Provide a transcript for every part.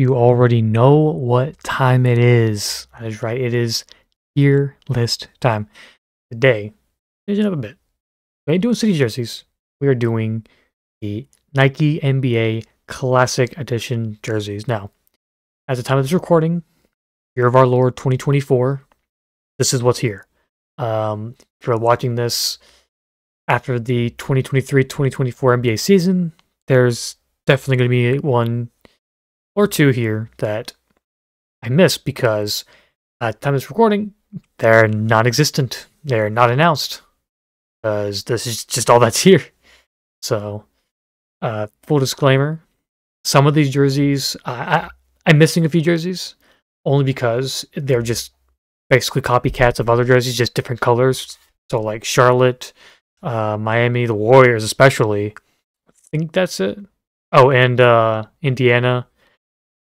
You already know what time it is. That is right. It is tier list time. Today, changing up a bit. We ain't doing city jerseys. We are doing the Nike NBA Classic Edition jerseys. Now, at the time of this recording, year of our Lord 2024, this is what's here. Um, if you're watching this after the 2023 2024 NBA season, there's definitely going to be one or two here that I missed because at the time of this recording, they're non existent. They're not announced because this is just all that's here. So, uh, full disclaimer some of these jerseys, I, I'm missing a few jerseys only because they're just basically copycats of other jerseys, just different colors. So, like Charlotte, uh, Miami, the Warriors, especially. I think that's it. Oh, and uh, Indiana.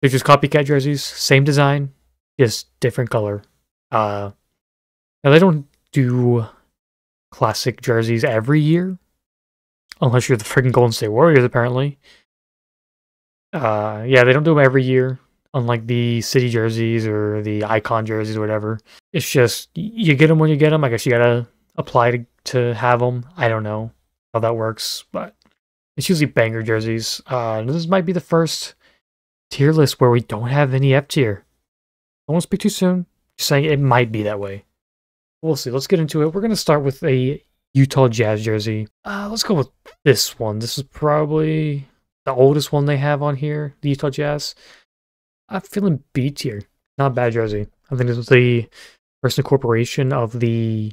They're just copycat jerseys, same design, just different color. Uh, now they don't do classic jerseys every year, unless you're the freaking Golden State Warriors, apparently. Uh, yeah, they don't do them every year, unlike the city jerseys or the icon jerseys or whatever. It's just you get them when you get them. I guess you gotta apply to to have them. I don't know how that works, but it's usually banger jerseys. Uh, this might be the first tier list where we don't have any F tier. I won't speak too soon. Just saying it might be that way. We'll see. Let's get into it. We're gonna start with a Utah Jazz jersey. Uh, let's go with this one. This is probably the oldest one they have on here, the Utah Jazz. I'm feeling B tier. Not bad jersey. I think this was the first incorporation of the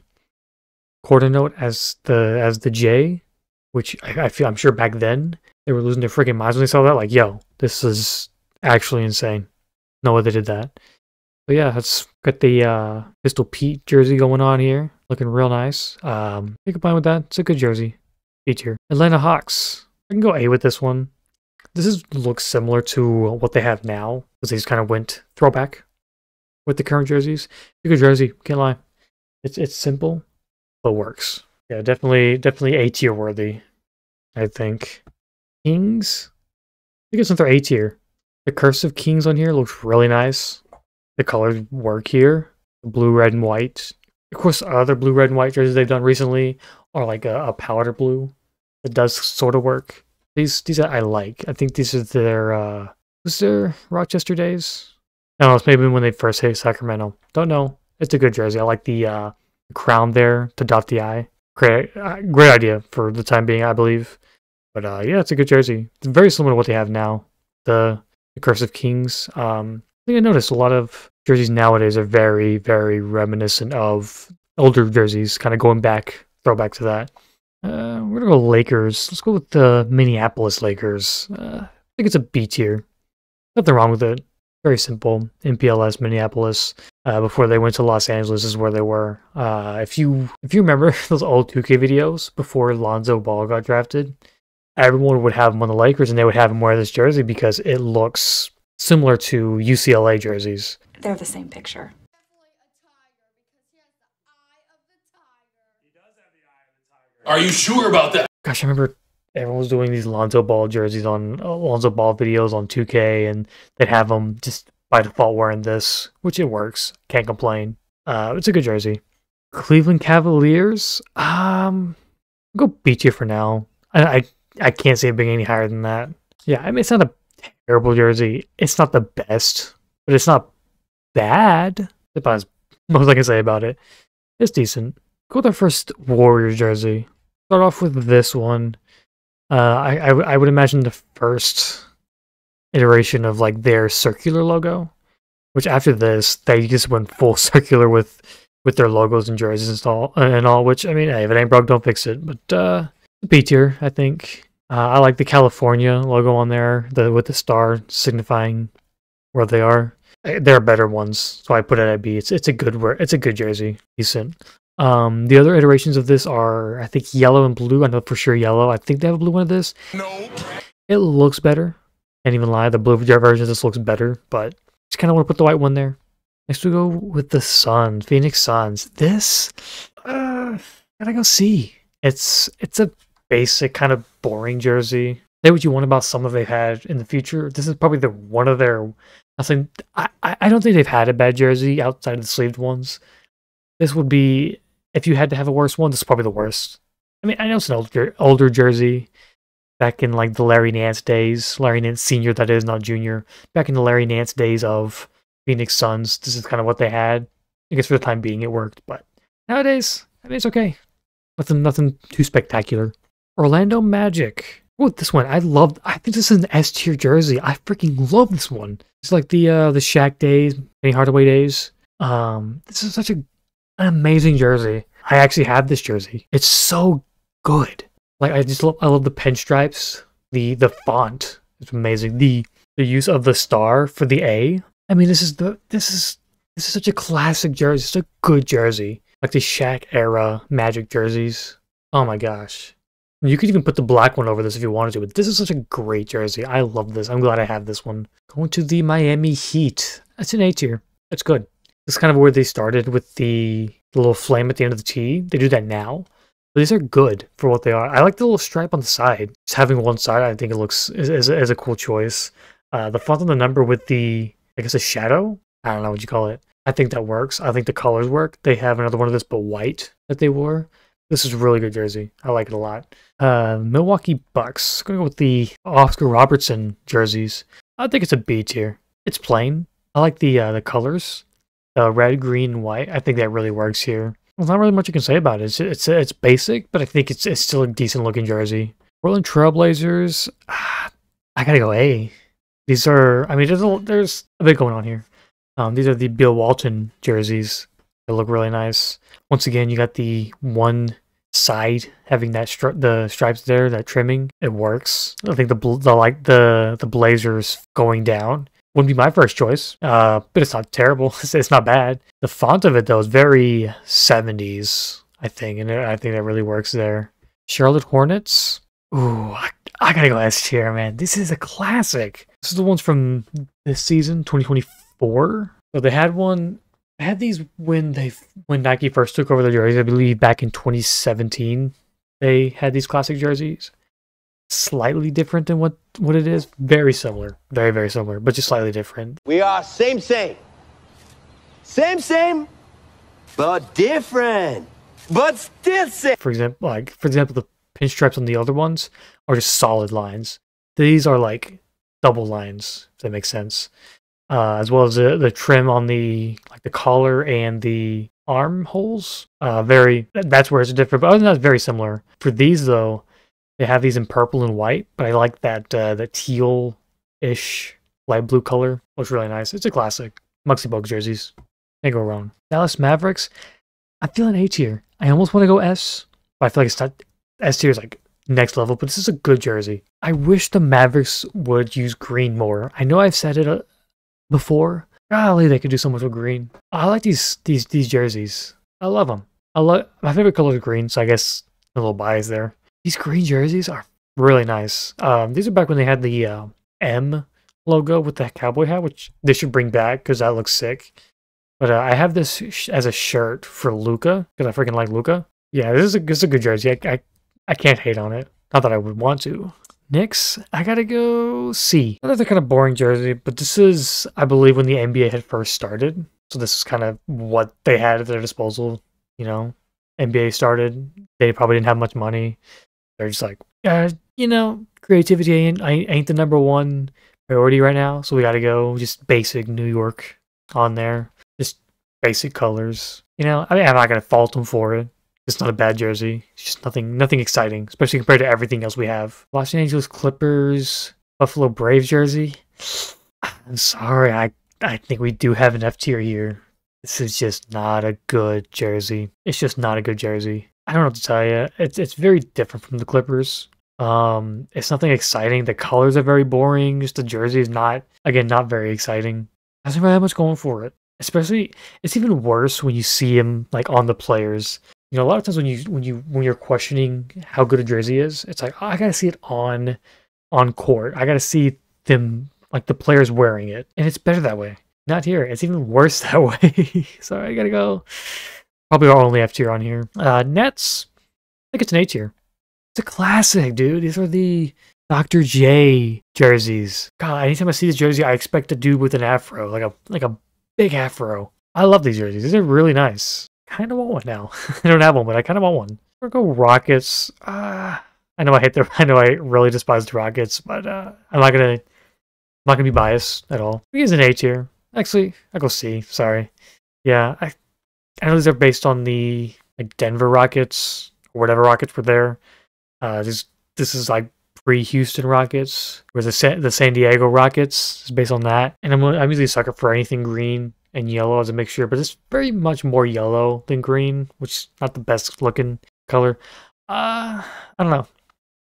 quarter note as the as the J, which I, I feel I'm sure back then they were losing their freaking minds when they saw that. Like, yo, this is actually insane. No way they did that. But yeah, let's got the uh, Pistol Pete jersey going on here. Looking real nice. Um, you can with that. It's a good jersey. B tier. Atlanta Hawks. I can go A with this one. This is looks similar to what they have now, because they just kind of went throwback with the current jerseys. a good jersey, can't lie. It's it's simple, but works. Yeah, definitely definitely A tier worthy. I think. Kings. I think it's another A tier. The cursive Kings on here looks really nice. The colors work here. Blue, red, and white. Of course, other blue, red, and white jerseys they've done recently are like a, a powder blue. It does sort of work. These these I like. I think these are their uh was their Rochester days? No, it's maybe when they first hit Sacramento. Don't know. It's a good jersey. I like the uh crown there to dot the I. Great uh, great idea for the time being, I believe. But uh yeah, it's a good jersey. It's very similar to what they have now. The the Curse of Kings. Um I think I noticed a lot of jerseys nowadays are very, very reminiscent of older jerseys, kind of going back, throwback to that. Uh, we're gonna go Lakers. Let's go with the Minneapolis Lakers. Uh, I think it's a B tier. Nothing wrong with it. Very simple. MPLS Minneapolis. Uh, before they went to Los Angeles is where they were. Uh, if you if you remember those old 2K videos before Lonzo Ball got drafted, everyone would have him on the Lakers and they would have him wear this jersey because it looks similar to UCLA jerseys. They're the same picture. Are you sure about that? Gosh, I remember everyone was doing these Lonzo Ball jerseys on uh, Lonzo Ball videos on 2K, and they'd have them just by default wearing this, which it works. Can't complain. Uh, it's a good jersey. Cleveland Cavaliers. Um, I'll go beat you for now. I, I I can't see it being any higher than that. Yeah, I mean it's not a terrible jersey. It's not the best, but it's not bad. That's most I can say about it. It's decent. Go with our first Warriors jersey. Start off with this one. Uh, I, I, I would imagine the first iteration of like their circular logo, which after this they just went full circular with with their logos and jerseys and all and all. Which I mean, hey, if it ain't broke, don't fix it. But uh, B tier, I think. Uh, I like the California logo on there, the with the star signifying where they are. Eh, there are better ones, so I put it at B. It's it's a good word. it's a good jersey, decent. Um, the other iterations of this are, I think, yellow and blue. I know for sure yellow. I think they have a blue one of this. No. It looks better. Can't even lie. The blue version of this looks better, but just kind of want to put the white one there. Next we go with the Sun, Phoenix Suns. This, uh, gotta go see. It's it's a basic kind of boring jersey. say what you want about some of they've had in the future. This is probably the one of their. I think I, I don't think they've had a bad jersey outside of the sleeved ones. This would be if you had to have a worse one. This is probably the worst. I mean, I know it's an older older jersey, back in like the Larry Nance days, Larry Nance Senior, that is not Junior. Back in the Larry Nance days of Phoenix Suns, this is kind of what they had. I guess for the time being, it worked, but nowadays, I mean, it's okay. Nothing, nothing too spectacular. Orlando Magic. Oh, this one I love. I think this is an S tier jersey. I freaking love this one. It's like the uh the Shaq days, Penny Hardaway days. Um, this is such a, an amazing jersey. I actually have this jersey. It's so good. Like I just love, I love the pinstripes. The the font is amazing. The the use of the star for the A. I mean, this is the this is this is such a classic jersey. It's a good jersey, like the Shaq era Magic jerseys. Oh my gosh. You could even put the black one over this if you wanted to, but this is such a great jersey. I love this. I'm glad I have this one. Going to the Miami Heat. That's an A tier. It's good. This is kind of where they started with the, the little flame at the end of the T. They do that now. But these are good for what they are. I like the little stripe on the side. Just having one side, I think it looks is, is, is a cool choice. Uh, the font on the number with the, I guess, a shadow. I don't know what you call it. I think that works. I think the colors work. They have another one of this, but white that they wore. This is a really good jersey. I like it a lot. Uh, Milwaukee Bucks. Going to go with the Oscar Robertson jerseys. I think it's a B tier. It's plain. I like the uh, the colors, uh, red, green, white. I think that really works here. There's not really much you can say about it. It's it's it's basic, but I think it's it's still a decent looking jersey. Portland Trailblazers. Ah, I gotta go A. These are. I mean, there's a, there's a bit going on here. Um, these are the Bill Walton jerseys. They look really nice. Once again, you got the one side having that stri- the stripes there, that trimming. It works. I think the the like the the Blazers going down wouldn't be my first choice, uh, but it's not terrible. It's, it's not bad. The font of it though is very 70s, I think, and I think that really works there. Charlotte Hornets. Ooh, I, I gotta go S tier, man. This is a classic. This is the ones from this season, 2024. So they had one. They had these when they when Nike first took over the jerseys. I believe back in 2017. They had these classic jerseys slightly different than what what it is. Very similar, very very similar, but just slightly different. We are same same, same same, but different, but still same. For example, like for example, the pinstripes on the other ones are just solid lines. These are like double lines, if that makes sense. Uh, as well as the, the trim on the like the collar and the armholes. Uh, very that's where it's different. But other than that, it's very similar. For these though, they have these in purple and white, but I like that uh, the teal-ish light blue color. Looks really nice. It's a classic. Muggsy Bogues jerseys. Can't go wrong. Dallas Mavericks. I'm feeling A tier. I almost want to go S, but I feel like it's not S tier is like next level. But this is a good jersey. I wish the Mavericks would use green more. I know I've said it before. Golly, they could do so much with green. I like these these these jerseys. I love them. I love my favorite color is green, so I guess a little bias there. These green jerseys are really nice. Um, these are back when they had the uh, M logo with the cowboy hat, which they should bring back because that looks sick. But uh, I have this as a shirt for Luka because I freaking like Luka. Yeah, this is a this is a good jersey. I, I I can't hate on it. Not that I would want to. Knicks, I gotta go C. Another kind of boring jersey, but this is, I believe, when the NBA had first started. So this is kind of what they had at their disposal. You know, NBA started. They probably didn't have much money. They're just like, uh, you know, creativity ain't, ain't the number one priority right now. So we got to go just basic New York on there. Just basic colors. You know, I mean, I'm not to fault them for it. It's not a bad jersey. It's just nothing, nothing exciting, especially compared to everything else we have. Los Angeles Clippers, Buffalo Braves jersey. I'm sorry, I I think we do have an F tier here. This is just not a good jersey. It's just not a good jersey. I don't know what to tell you. It's it's very different from the Clippers. Um, it's nothing exciting. The colors are very boring. Just the jersey is not again not very exciting. Doesn't really have much going for it. Especially, it's even worse when you see him like on the players. You know, a lot of times when you when you when you're questioning how good a jersey is, it's like oh, I gotta see it on on court. I gotta see them like the players wearing it, and it's better that way. Not here. It's even worse that way. Sorry, I gotta go. Probably our only F tier on here. Uh, Nets, I think it's an A tier. It's a classic, dude. These are the Dr. J jerseys. God, anytime I see this jersey, I expect a dude with an afro, like a like a big afro. I love these jerseys. These are really nice. Kind of want one now. I don't have one, but I kind of want one. Gonna go Rockets. Uh, I know I hate the. I know I really despise the Rockets, but uh, I'm not gonna. I'm not gonna be biased at all. Use an A tier. Actually, I go C. Sorry. Yeah, I. I know these are based on the like Denver Rockets or whatever Rockets were there. Uh, this this is like pre-Houston Rockets, whereas the San, the San Diego Rockets is based on that. And I'm I'm usually a sucker for anything green and yellow as a mixture, but it's very much more yellow than green, which is not the best looking color. Uh, I don't know.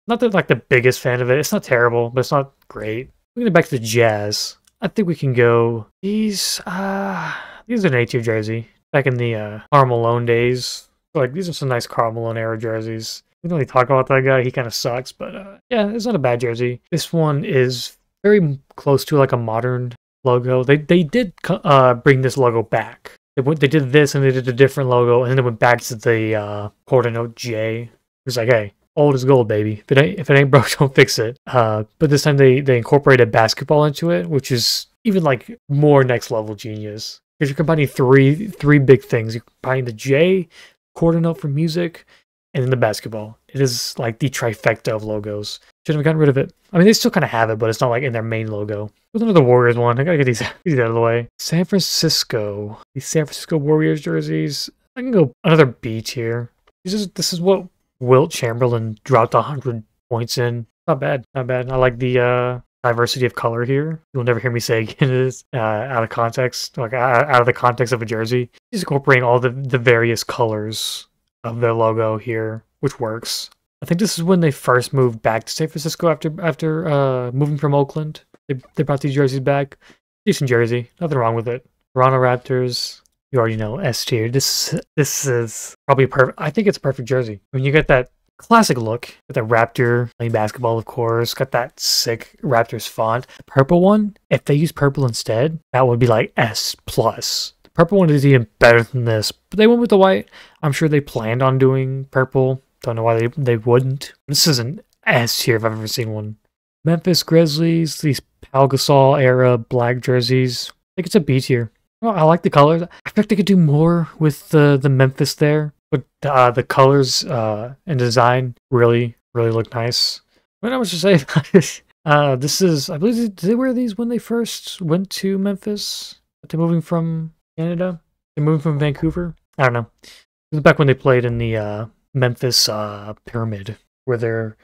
Not that like the biggest fan of it. It's not terrible, but it's not great. We're going back to the Jazz. I think we can go these. Uh, these are an A tier jersey back in the uh, Karl Malone days. Like these are some nice Karl Malone era jerseys. We don't really talk about that guy. He kind of sucks, but uh, yeah, it's not a bad jersey. This one is very close to like a modern logo. They they did uh, bring this logo back. They went, they did this and they did a different logo, and then they went back to the uh, quarter note J. It was like, hey, old is gold, baby. If it ain't if it ain't broke, don't fix it. Uh, but this time they they incorporated basketball into it, which is even like more next level genius. Because you're combining three three big things. You're combining the J, quarter note for music, and then the basketball. It is like the trifecta of logos. Should have gotten rid of it. I mean, they still kind of have it, but it's not like in their main logo. With another Warriors one, I gotta get these, these out of the way. San Francisco, The San Francisco Warriors jerseys. I can go another B tier. This is this is what Wilt Chamberlain dropped 100 points in. Not bad, not bad. I like the uh, diversity of color here. You'll never hear me say again this uh, out of context, like out of the context of a jersey. He's incorporating all the, the various colors of their logo here, which works. I think this is when they first moved back to San Francisco after after uh, moving from Oakland. They, they brought these jerseys back. Decent jersey, nothing wrong with it. Toronto Raptors, you already know S tier. This this is probably perfect. I think it's a perfect jersey. When you get that classic look, with the Raptor playing basketball, of course, got that sick Raptors font. The purple one, if they use purple instead, that would be like S plus. The purple one is even better than this, but they went with the white. I'm sure they planned on doing purple. Don't know why they they wouldn't. This is an S tier if I've ever seen one. Memphis Grizzlies, these Pau Gasol era black jerseys. I think it's a B tier. Well, I like the colors. I think they could do more with the the Memphis there, but uh, the colors uh, and design really really look nice. What not much to say about this. Uh, this is I believe did they wear these when they first went to Memphis? They're moving from Canada. They're moving from Vancouver. I don't know. It was back when they played in the uh, Memphis uh, Pyramid, where there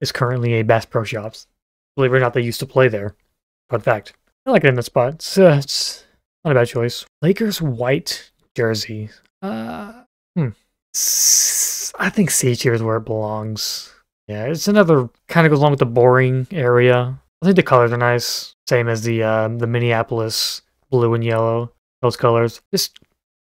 is currently a Bass Pro Shops. Believe it or not, they used to play there. Fun fact. I like it in that spot. It's, uh, it's not a bad choice. Lakers white jersey. Uh, hmm. I think C tier is where it belongs. Yeah, it's another kind of goes along with the boring area. I think the colors are nice, same as the uh, the Minneapolis blue and yellow. Those colors. Just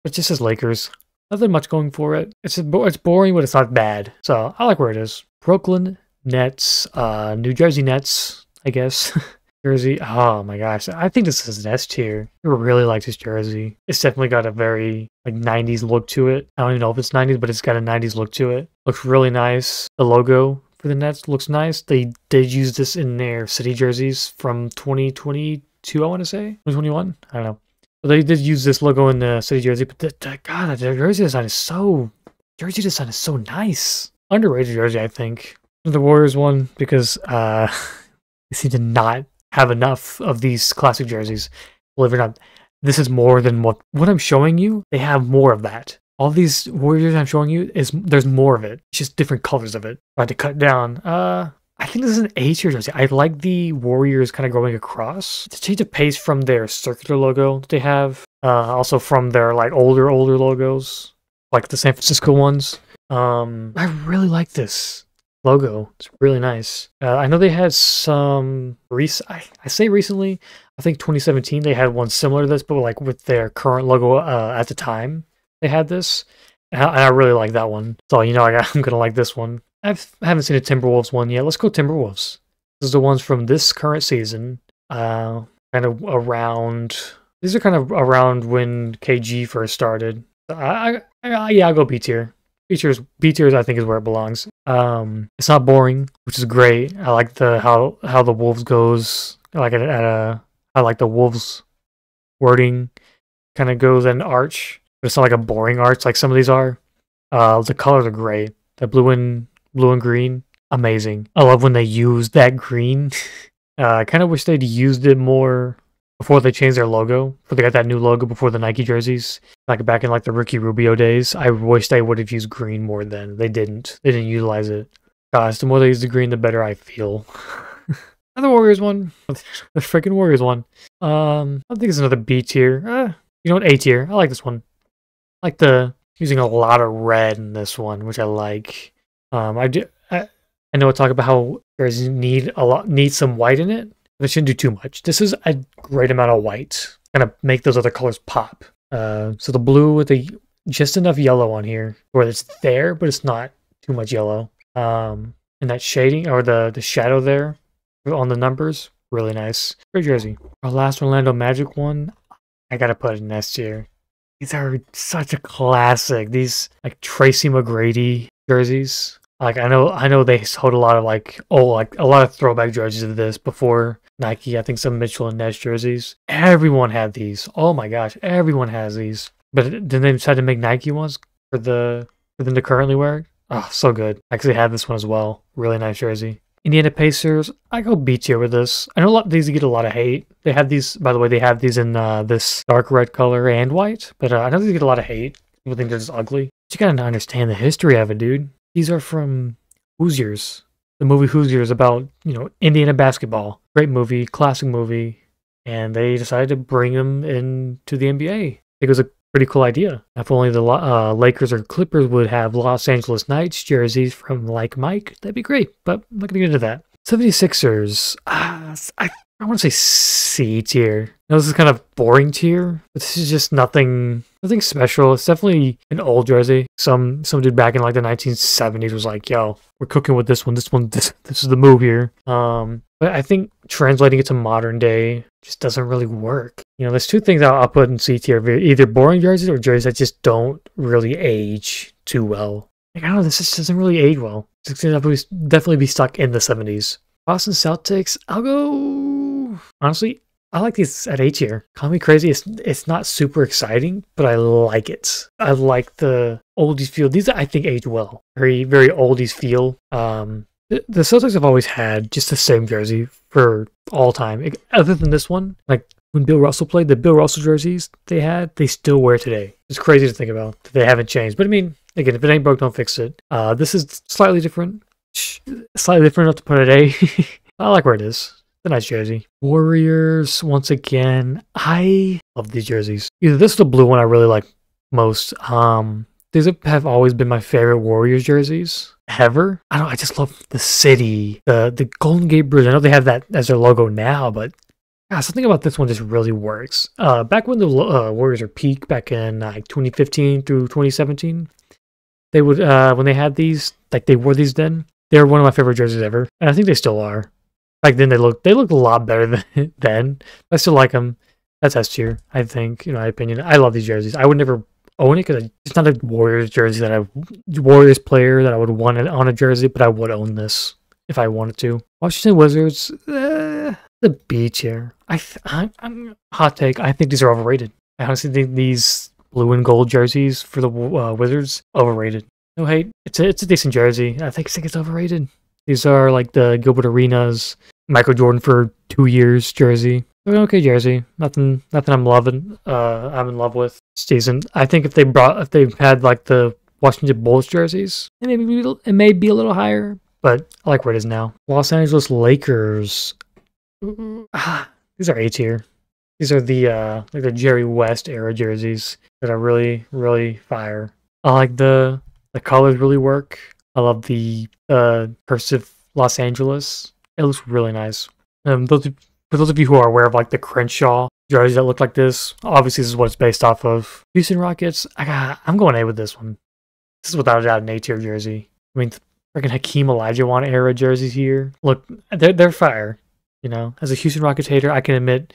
it just says Lakers. Nothing much going for it. It's it's boring, but it's not bad. So I like where it is. Brooklyn Nets, uh, New Jersey Nets, I guess. jersey. Oh my gosh, I think this is an S tier. I really like this jersey. It's definitely got a very like 90s look to it. I don't even know if it's 90s, but it's got a 90s look to it. Looks really nice. The logo for the Nets looks nice. They did use this in their city jerseys from 2022, I want to say. 2021? I don't know. They did use this logo in the city jersey, but the, the, God, the jersey design is so jersey design is so nice. Underrated jersey, I think. The Warriors one because uh they seem to not have enough of these classic jerseys. Believe it or not, this is more than what what I'm showing you. They have more of that. All these Warriors I'm showing you is there's more of it. It's just different colors of it. I had to cut down. Uh I think this is an A tier jersey. I like the Warriors kind of going across. To change the pace from their circular logo that they have, uh, also from their like older, older logos, like the San Francisco ones. Um, I really like this logo. It's really nice. Uh, I know they had some rec- I, I say recently. I think 2017 they had one similar to this, but like with their current logo uh, at the time they had this, and I, and I really like that one. So you know I, I'm gonna like this one. I've, I haven't seen a Timberwolves one yet. Let's go Timberwolves. This is the ones from this current season. Uh, kind of around. These are kind of around when KG first started. I, I, I yeah, I'll go B tier. B tiers, B tiers, I think is where it belongs. Um, it's not boring, which is great. I like the how how the wolves goes. I like it at a. I like the wolves wording kind of goes in arch, but it's not like a boring arch like some of these are. Uh, the colors are great. The blue and blue and green, amazing. I love when they use that green. uh, I kind of wish they'd used it more before they changed their logo. Before they got that new logo before the Nike jerseys, like back in like the Ricky Rubio days. I wish they would have used green more then. They didn't. They didn't utilize it. Gosh, the more they use the green, the better I feel. another Warriors one. The freaking Warriors one. Um, I think it's another B tier. Uh, you know what? A tier. I like this one. I like the using a lot of red in this one, which I like. Um, I do. I, I know I talk about how jerseys need a lot, need some white in it. It shouldn't do too much. This is a great amount of white. Kind of make those other colors pop. Uh, so the blue with the just enough yellow on here where it's there, but it's not too much yellow. Um, and that shading or the the shadow there on the numbers, really nice. Great jersey. Our last Orlando Magic one, I gotta put it in S tier. These are such a classic. These like Tracy McGrady jerseys. Like I know I know they sold a lot of like oh like a lot of throwback jerseys of this before Nike. I think some Mitchell and Ness jerseys. Everyone had these. Oh my gosh, everyone has these. But then they decided to make Nike ones for the for them to currently wear. Oh, so good. I actually had this one as well. Really nice jersey. Indiana Pacers. I go B tier with this. I know a lot these get a lot of hate. They have these, by the way, they have these in uh, this dark red color and white. But uh, I know these get a lot of hate. People think they're just ugly. But you gotta understand the history of it, dude. These are from Hoosiers. The movie Hoosiers about, you know, Indiana basketball. Great movie, classic movie. And they decided to bring them into the NBA. It was a pretty cool idea. If only the uh, Lakers or Clippers would have Los Angeles Knights jerseys from like Mike, that'd be great. But I'm not going to get into that. 76ers. Uh, I, I want to say C tier. Now, this is kind of boring tier, but this is just nothing nothing special. It's definitely an old jersey. Some some dude back in like the 1970s was like, "Yo, we're cooking with this one. This one, this, this is the move here." Um, but I think translating it to modern day just doesn't really work. You know, there's two things I'll, I'll put in C tier: either boring jerseys or jerseys that just don't really age too well. Like I don't know, this just doesn't really age well. It's gonna definitely be stuck in the 70s. Boston Celtics, I'll go. Honestly, I like these at A tier. Call me crazy. It's it's not super exciting, but I like it. I like the oldies feel. These I think age well. Very very oldies feel. Um, the, Celtics have always had just the same jersey for all time, other than this one. Like when Bill Russell played, the Bill Russell jerseys they had, they still wear today. It's crazy to think about that they haven't changed. But I mean, again, if it ain't broke, don't fix it. Uh, this is slightly different. Slightly different enough to put it A. I like where it is. The nice jersey. Warriors, once again. I love these jerseys. Either this is the blue one I really like most. Um, these have always been my favorite Warriors jerseys ever. I don't. I just love the city, the the Golden Gate Bridge. I know they have that as their logo now, but yeah, something about this one just really works. Uh, back when the uh, Warriors are peak, back in like 2015 through 2017, they would uh, when they had these, like they wore these then. They were one of my favorite jerseys ever, and I think they still are. Back then, they looked they looked a lot better than then. I still like them. That's S tier, I think. In my opinion, I love these jerseys. I would never own it because it's not a Warriors jersey that I Warriors player that I would want on a jersey, but I would own this if I wanted to. Washington Wizards, uh, the B tier. I, th- I I'm hot take. I think these are overrated. I honestly think these blue and gold jerseys for the uh, Wizards overrated. No hate. It's a it's a decent jersey. I think I think it's overrated. These are like the Gilbert Arenas Michael Jordan for two years jersey. Okay, jersey. Nothing, nothing. I'm loving. Uh, I'm in love with. Decent. I think if they brought, if they had like the Washington Bulls jerseys, it may be, it may be a little higher, but I like where it is now. Los Angeles Lakers. Ah, these are A tier. These are the uh like the Jerry West era jerseys that are really really fire. I like the the colors really work. I love the uh cursive Los Angeles. It looks really nice. Um, those for those of you who are aware of like the Crenshaw jerseys that look like this, obviously this is what it's based off of. Houston Rockets, I got, I'm going A with this one. This is without a doubt an A tier jersey. I mean, freaking Hakeem Olajuwon era jerseys here. Look, they're they're fire. You know, as a Houston Rockets hater, I can admit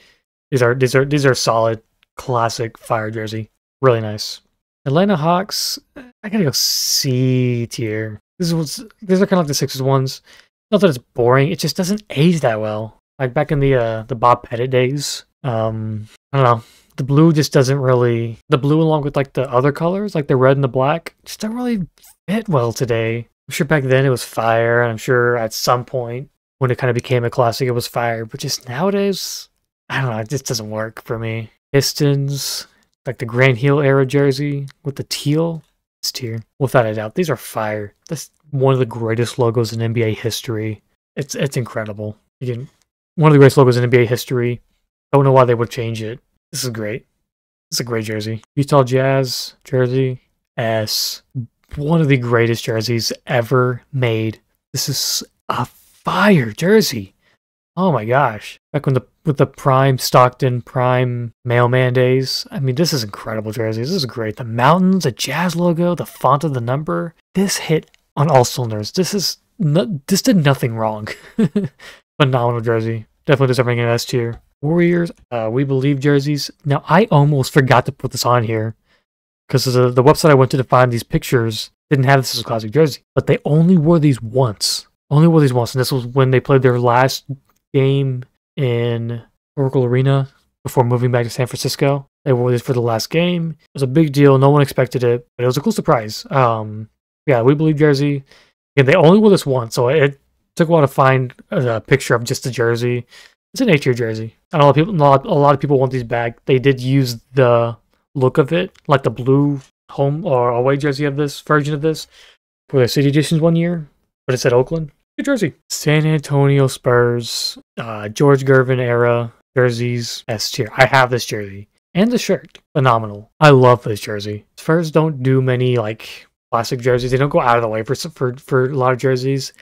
these are these are these are solid, classic fire jersey. Really nice. Atlanta Hawks, I gotta go C tier. This is these are kind of like the Sixers ones. Not that it's boring, it just doesn't age that well. Like back in the uh, the Bob Pettit days. Um, I don't know. The blue just doesn't really. The blue along with like the other colors, like the red and the black, just don't really fit well today. I'm sure back then it was fire, and I'm sure at some point when it kind of became a classic, it was fire. But just nowadays, I don't know. It just doesn't work for me. Pistons, like the Grant Hill era jersey with the teal, tier. Without a doubt, these are fire. That's one of the greatest logos in NBA history. It's it's incredible. Again, one of the greatest logos in NBA history. I don't know why they would change it. This is great. It's a great jersey. Utah Jazz jersey S. One of the greatest jerseys ever made. This is a fire jersey. Oh my gosh. Back when the with the prime Stockton prime mailman days. I mean, this is incredible jersey. This is great. The mountains, the jazz logo, the font of the number. This hit on all cylinders. This is no, this did nothing wrong. Phenomenal jersey. Definitely deserving an S tier. Warriors, uh, we believe jerseys. Now I almost forgot to put this on here because the, the website I went to to find these pictures didn't have this as a classic jersey, but they only wore these once. Only wore these once, and this was when they played their last game in Oracle Arena before moving back to San Francisco. They wore this for the last game. It was a big deal. No one expected it, but it was a cool surprise. Um, yeah, we believe jersey. And they only wore this once, so it took a while to find a picture of just the jersey. It's an eight-tier jersey. And a lot of people, not, a lot of people want these back. They did use the look of it, like the blue home or away jersey of this version of this, for the City Editions one year, but it said Oakland. Good jersey. San Antonio Spurs, uh, George Gervin era jerseys S tier. I have this jersey and the shirt. Phenomenal. I love this jersey. Spurs don't do many like classic jerseys. They don't go out of the way for for for a lot of jerseys.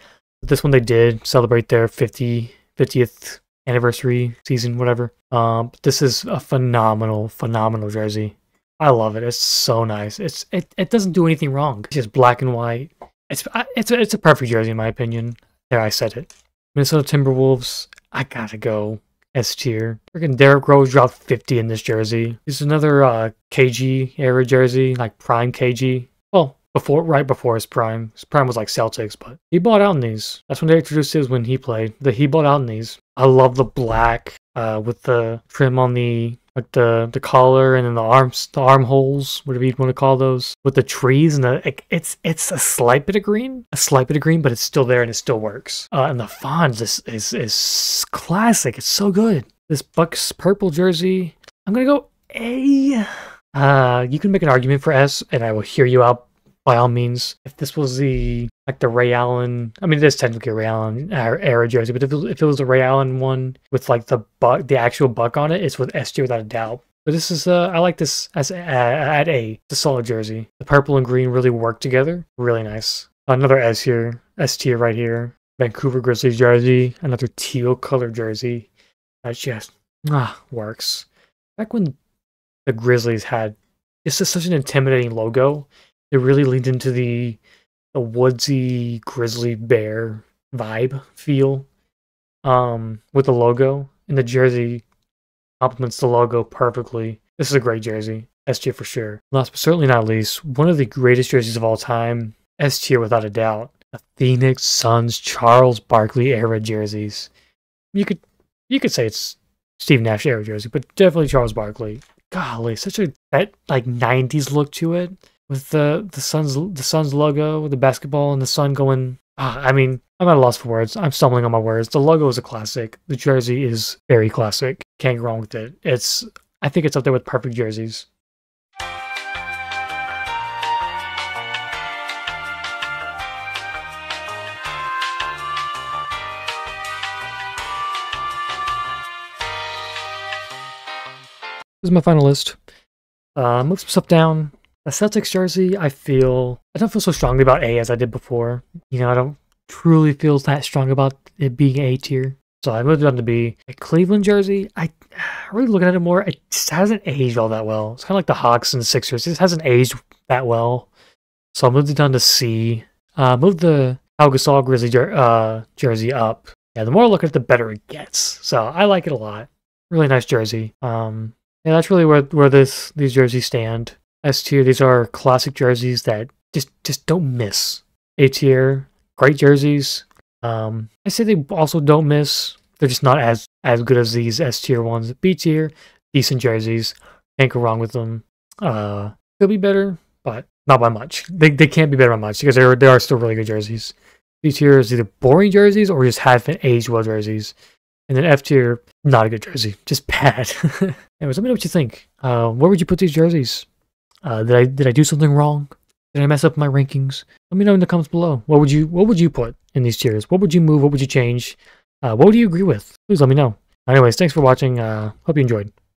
But this one they did celebrate their 50 50th anniversary season, whatever. Um, this is a phenomenal, phenomenal jersey. I love it. It's so nice. It's it, it doesn't do anything wrong. It's just black and white. It's it's a, it's a perfect jersey in my opinion. There, I said it. Minnesota Timberwolves. I gotta go S tier. Freaking Derrick Rose dropped 50 in this jersey. This is another uh, KG era jersey, like prime KG. Well, before right before his prime. His prime was like Celtics, but he bought out in these. That's when they introduced his when he played. The he bought out in these. I love the black uh, with the trim on the like the the collar and then the arms the armholes whatever you want to call those with the trees and the it, it's it's a slight bit of green a slight bit of green but it's still there and it still works. Uh, and the font is, is is classic. It's so good. This bucks purple jersey i'm gonna go a. Uh you can make an argument for s and i will hear you out by all means, if this was the like the Ray Allen, I mean it is technically a Ray Allen era jersey, but if it, was, if it was a Ray Allen one with like the buck, the actual buck on it, it's with SG without a doubt. But this is uh, I like this as uh, at a the solid jersey. The purple and green really work together, really nice. Another S here, S tier right here. Vancouver Grizzlies jersey, another teal color jersey. That just ah works. Back when the Grizzlies had it's just such an intimidating logo it really leans into the the woodsy grizzly bear vibe feel um with the logo. And the jersey complements the logo perfectly. This is a great jersey s tier for sure. Last but certainly not least one of the greatest jerseys of all time s tier without a doubt. Phoenix suns charles barkley era jerseys. You could you could say it's steve nash era jersey but definitely charles barkley. Golly such a that like 90s look to it with the the Suns the Suns logo with the basketball and the sun going. Ah, I mean, I'm at a loss for words. I'm stumbling on my words. The logo is a classic. The jersey is very classic. Can't go wrong with it. It's I think it's up there with perfect jerseys. This is my final list. Uh, move some stuff down. The Celtics jersey, I feel I don't feel so strongly about A as I did before. You know, I don't truly feel that strong about it being A tier. So I moved it on to B. A Cleveland jersey, I really looking at it more, it just hasn't aged all that well. It's kind of like the Hawks and Sixers. It just hasn't aged that well. So I moved it down to C. Uh, moved the Pau Gasol Grizzly jer- uh, jersey up. Yeah, the more I look at it, the better it gets. So I like it a lot. Really nice jersey. Um, yeah, that's really where where this these jerseys stand. S tier, these are classic jerseys that just just don't miss. A tier, great jerseys. Um, I say they also don't miss. They're just not as as good as these S tier ones. B tier, decent jerseys. Can't go wrong with them. Uh, could be better, but not by much. They they can't be better by much because they are they are still really good jerseys. B tier is either boring jerseys or just haven't aged well jerseys. And then F tier, not a good jersey, just bad. Anyways, let me know what you think. Uh, where would you put these jerseys? Uh, did I did I do something wrong? Did I mess up my rankings? Let me know in the comments below. What would you What would you put in these tiers? What would you move? What would you change? Uh, what would you agree with? Please let me know. Anyways, thanks for watching. Uh, hope you enjoyed.